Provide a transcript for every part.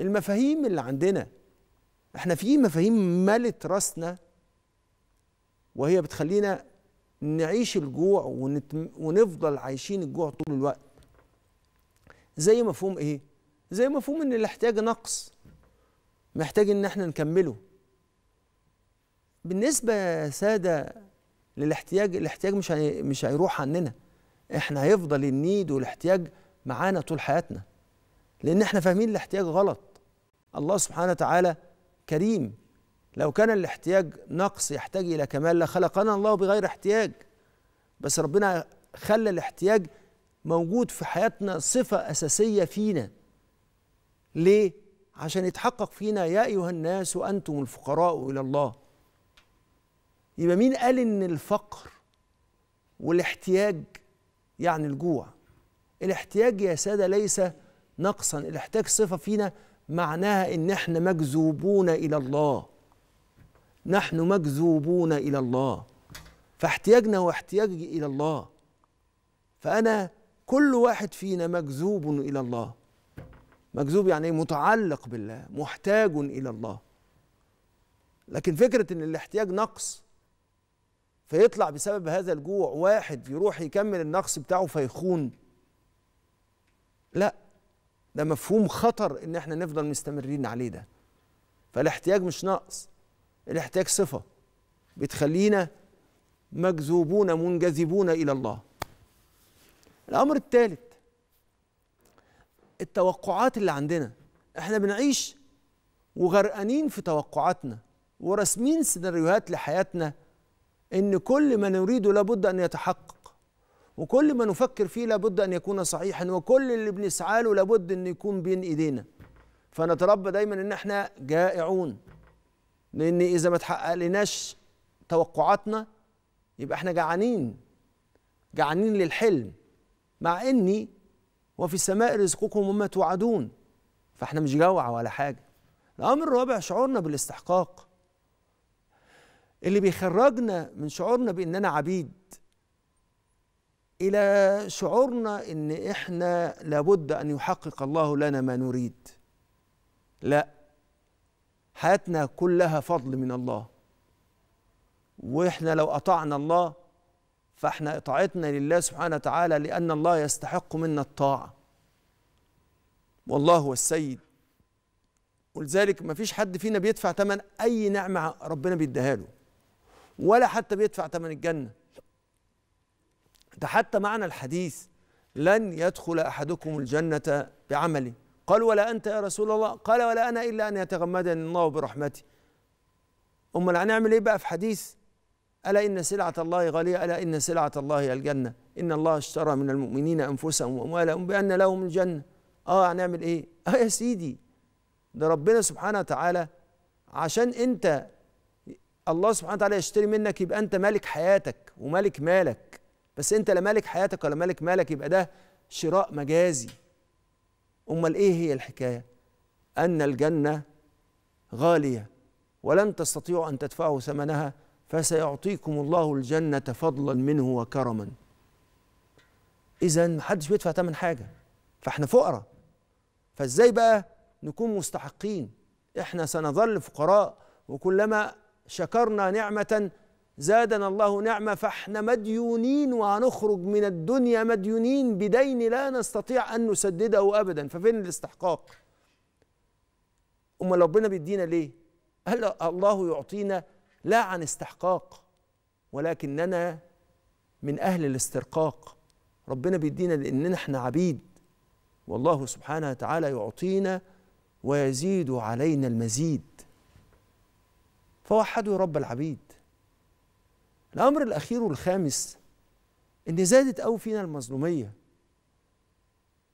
المفاهيم اللي عندنا. إحنا في مفاهيم ملت راسنا وهي بتخلينا نعيش الجوع ونت... ونفضل عايشين الجوع طول الوقت. زي مفهوم إيه؟ زي مفهوم إن الاحتياج نقص محتاج إن إحنا نكمله. بالنسبة يا سادة للاحتياج الاحتياج مش هي... مش هيروح عننا. إحنا هيفضل النيد والاحتياج معانا طول حياتنا. لأن إحنا فاهمين الاحتياج غلط. الله سبحانه وتعالى كريم. لو كان الاحتياج نقص يحتاج إلى كمال لخلقنا الله بغير احتياج. بس ربنا خلى الاحتياج موجود في حياتنا صفة أساسية فينا. ليه؟ عشان يتحقق فينا يا أيها الناس أنتم الفقراء إلى الله. يبقى مين قال إن الفقر والاحتياج يعني الجوع؟ الاحتياج يا سادة ليس نقصا. الاحتياج صفة فينا معناها إن إحنا مجذوبون إلى الله. نحن مجذوبون إلى الله. فاحتياجنا هو احتياج إلى الله. فأنا كل واحد فينا مجذوب إلى الله. مجذوب يعني متعلق بالله محتاج إلى الله. لكن فكرة إن الاحتياج نقص فيطلع بسبب هذا الجوع واحد يروح يكمل النقص بتاعه فيخون. لا. ده مفهوم خطر إن إحنا نفضل مستمرين عليه ده. فالاحتياج مش نقص الاحتياج صفة. بتخلينا مجذوبون منجذبون إلى الله. الأمر الثالث التوقعات اللي عندنا. إحنا بنعيش وغرقانين في توقعاتنا وراسمين سيناريوهات لحياتنا إن كل ما نريده لابد أن يتحقق. وكل ما نفكر فيه لابد أن يكون صحيحا وكل اللي بنسعى له لابد أن يكون بين إيدينا. فنتربى دايما إن إحنا جائعون لأن إذا ما تحقق لناش توقعاتنا يبقى إحنا جعانين جعانين للحلم. مع إني وفي السماء رزقكم وما توعدون فإحنا مش جوع ولا حاجة. الأمر الرابع شعورنا بالاستحقاق. اللي بيخرجنا من شعورنا بإننا عبيد إلى شعورنا إن إحنا لابد أن يحقق الله لنا ما نريد. لا. حياتنا كلها فضل من الله. وإحنا لو أطعنا الله فإحنا اطاعتنا لله سبحانه وتعالى لأن الله يستحق منا الطاعة. والله هو السيد. ولذلك ما فيش حد فينا بيدفع ثمن أي نعمة ربنا بيديها له. ولا حتى بيدفع ثمن الجنة. ده حتى معنى الحديث لن يدخل أحدكم الجنة بعمله قال ولا أنت يا رسول الله؟ قال ولا أنا إلا أن يتغمدني الله برحمته. امال هنعمل إيه بقى في حديث؟ ألا إن سلعة الله غالية ألا إن سلعة الله هي الجنة. إن الله اشترى من المؤمنين أنفسهم واموالهم بأن لهم الجنة. آه هنعمل إيه؟ آه يا سيدي. ده ربنا سبحانه وتعالى عشان أنت الله سبحانه وتعالى يشتري منك يبقى أنت مالك حياتك ومالك مالك. بس انت لا مالك حياتك ولا مالك مالك يبقى ده شراء مجازي. أمال إيه هي الحكاية؟ أن الجنة غالية ولن تستطيعوا أن تدفعوا ثمنها فسيعطيكم الله الجنة فضلا منه وكرما. اذا محدش بيدفع ثمن حاجة فإحنا فقراء. فإزاي بقى نكون مستحقين؟ إحنا سنظل فقراء وكلما شكرنا نعمة زادنا الله نعمة فإحنا مديونين وهنخرج من الدنيا مديونين بدين لا نستطيع أن نسدده ابدا. ففين الاستحقاق؟ أمال ربنا بيدينا ليه؟ هل الله يعطينا لا عن استحقاق ولكننا من أهل الاسترقاق؟ ربنا بيدينا لأننا إحنا عبيد والله سبحانه وتعالى يعطينا ويزيد علينا المزيد. فوحدوا رب العبيد. الأمر الأخير والخامس إن زادت قوي فينا المظلومية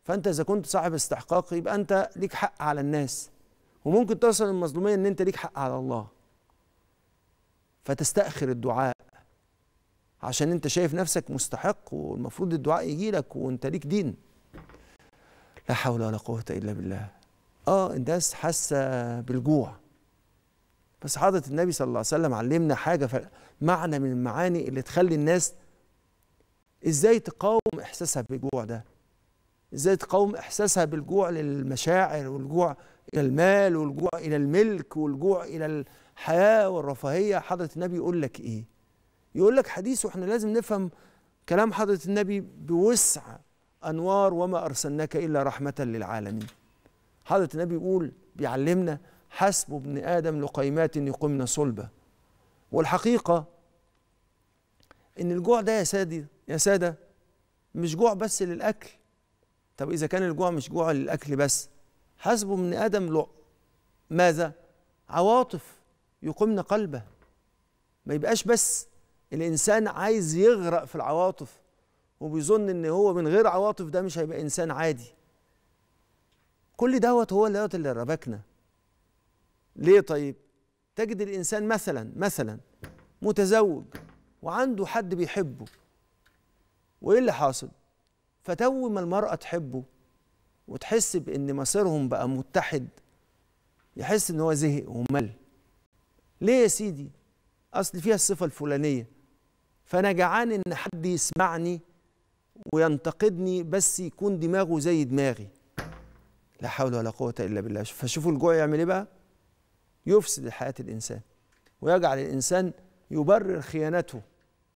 فأنت إذا كنت صاحب استحقاق يبقى أنت ليك حق على الناس وممكن تصل المظلوميه إن أنت ليك حق على الله. فتستأخر الدعاء عشان أنت شايف نفسك مستحق والمفروض الدعاء يجي لك وأنت ليك دين. لا حول ولا قوة إلا بالله. آه الناس حاسة بالجوع. بس حضرة النبي صلى الله عليه وسلم علمنا حاجة معنى من المعاني اللي تخلي الناس إزاي تقاوم إحساسها بالجوع ده؟ إزاي تقاوم إحساسها بالجوع للمشاعر والجوع إلى المال والجوع إلى الملك والجوع إلى الحياة والرفاهية؟ حضرة النبي يقول لك إيه؟ يقول لك حديث وإحنا لازم نفهم كلام حضرة النبي بوسع أنوار وما أرسلناك إلا رحمة للعالمين. حضرة النبي يقول بيعلمنا حسب ابن آدم لقيمات يقمن صلبة. والحقيقة إن الجوع ده يا سادي يا سادة مش جوع بس للأكل. طب إذا كان الجوع مش جوع للأكل بس حسبه من آدم له ماذا؟ عواطف يقمن قلبه. ما يبقاش بس الإنسان عايز يغرق في العواطف وبيظن إن هو من غير عواطف ده مش هيبقى إنسان عادي. كل دوت هو دوت اللي ربكنا ليه طيب؟ تجد الإنسان مثلا مثلا متزوج وعنده حد بيحبه وإيه اللي حاصل؟ فتو ما المرأة تحبه وتحس بإن مصيرهم بقى متحد يحس إن هو زهق ومل. ليه يا سيدي؟ أصل فيها الصفة الفلانية. فأنا جعان إن حد يسمعني وينتقدني بس يكون دماغه زي دماغي. لا حول ولا قوة إلا بالله. فشوفوا الجوع يعمل إيه بقى؟ يفسد حياة الإنسان ويجعل الإنسان يبرر خيانته.